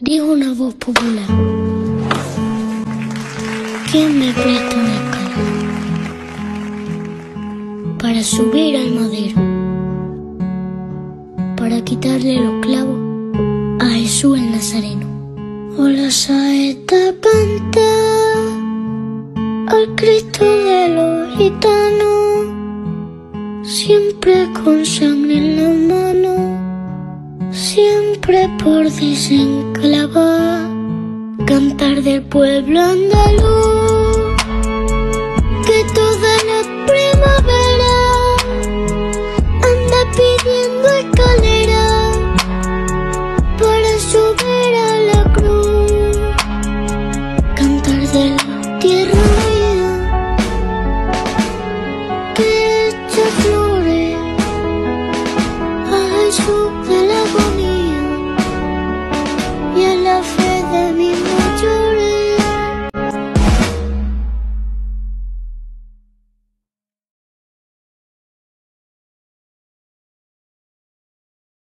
Dijo una voz popular. ¿Quién me presta una escala? Para subir al madero. Para quitarle los clavos a Jesús el Nazareno. O la saeta canta al Cristo de los gitanos. Siempre con sangre en la mano. Siempre por cantar del pueblo andaluz. Que toda la primavera anda pidiendo escalera para subir a la cruz. Cantar de la tierra vida que echa flores a Jesús de la